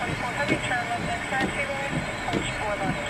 2400 Charlotte, next taxiway, approach